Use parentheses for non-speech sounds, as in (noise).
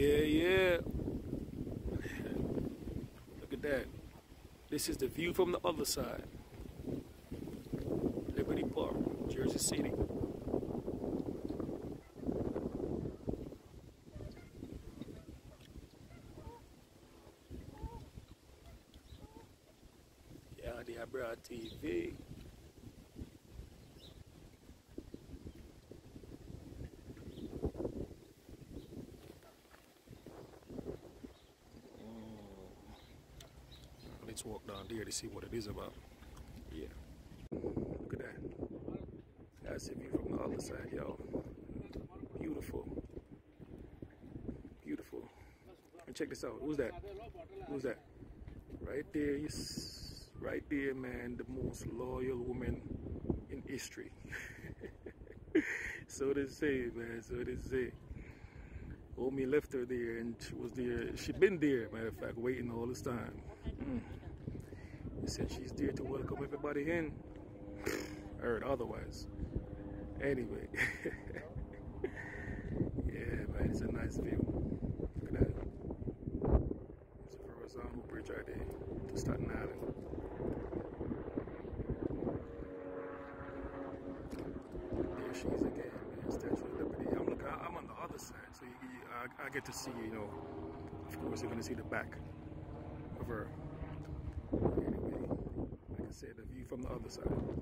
Yeah, yeah. Look at that. This is the view from the other side. Liberty Park, Jersey City. Yardie Abroad TV. Let's walk down there to see what it is about. Yeah. Look at that. That's the view from the other side, y'all. Beautiful. Beautiful. And check this out. Who's that? Who's that? Right there, yes. Right there, man. The most loyal woman in history. (laughs) so they say, man. So they say. Omi left her there and she was there. She'd been there, matter of fact, waiting all this time. Mm. Said she's there to welcome everybody in. I heard otherwise. Anyway. (laughs) yeah, man, it's a nice view. Look at that. It's a horizontal bridge right there to Staten Island. There she is again, man. Statue of Liberty. I'm looking. I'm on the other side, so you, you, I, I, get to see. You know, of course, you're gonna see the back of her. Anyway, like I said, the view from the other side.